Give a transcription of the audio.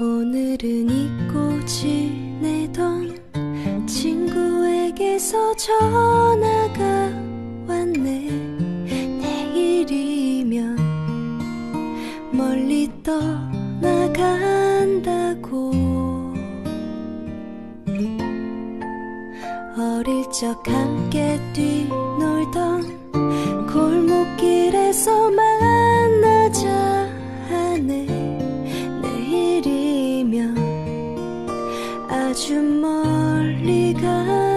오늘은 잊고 지내던 친구에게서 전화가 왔네. 내일이면 멀리 떠나간다고. 어릴 적 함께 뛰 아주 멀리 가.